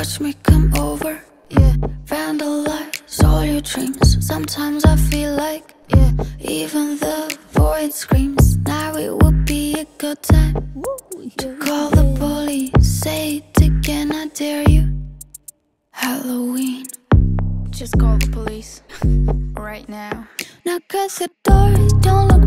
Watch me come over, yeah. Vandalize all your dreams. Sometimes I feel like, yeah. Even the void screams. Now it would be a good time to call the police. Say it again, I dare you. Halloween. Just call the police right now. Knock at the door, don't look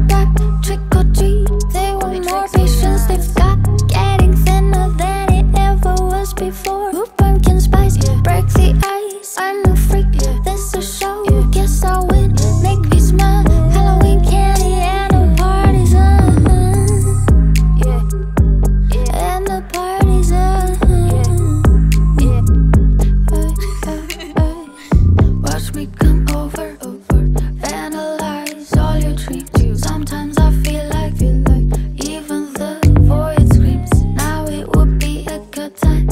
Watch come over, over, vandalize all your dreams. Sometimes I feel like, feel like even the void screams. Now it would be a good time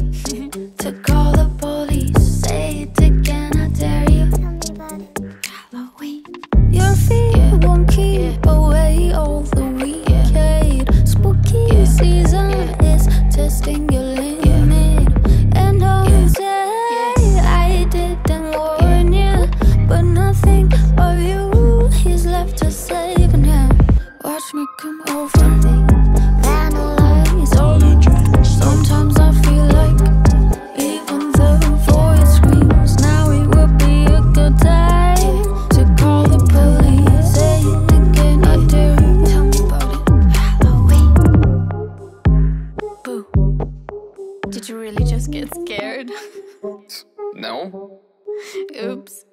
to call the police. Say it again, I dare you. Halloween. Your fear won't keep Did you really just get scared? No? Oops.